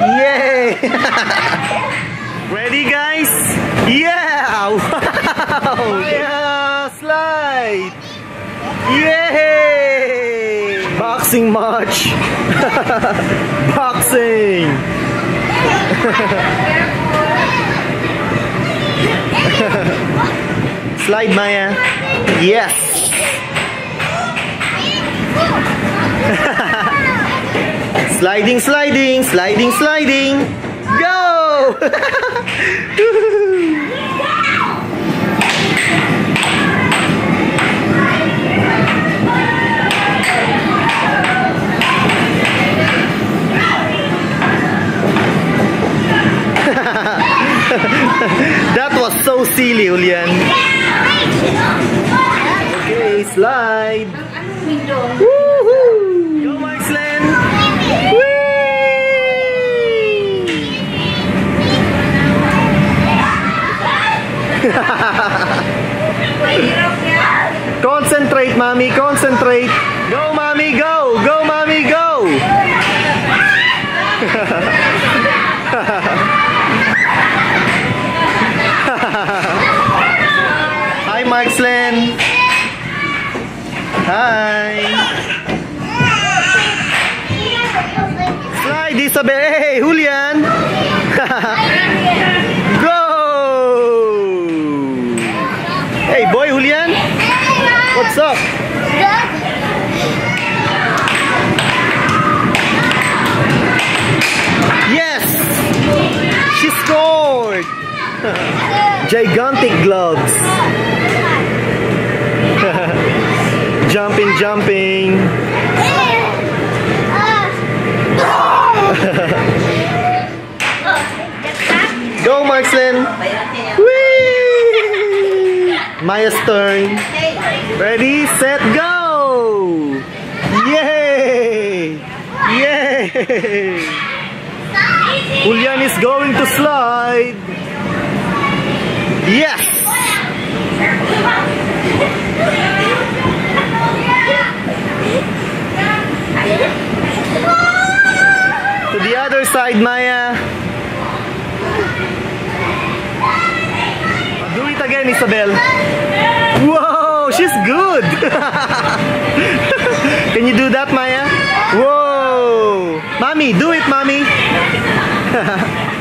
Yay! Ready guys? Yeah! Wow! Yeah! Slide! Yay! Boxing match! Boxing! Slide Maya! Yes! Sliding, sliding, sliding, sliding. Go! that was so silly, Julian. Okay, slide. Woohoo! Concentrate, mommy. Concentrate. Go, mommy. Go. Go, mommy. Go. Hi, Marceline. Hi. Slide, Isabel. Hey, Julian. Hey, boy, Julian. What's up? Yes! She scored! Gigantic gloves. jumping, jumping. Go, Marceline. Whee! Maya's turn. Ready, set, go! Yay! Yay! Julian is going to slide. Yes! To the other side, Maya. again, Isabel. Whoa, she's good. Can you do that, Maya? Whoa. Mommy, do it, Mommy.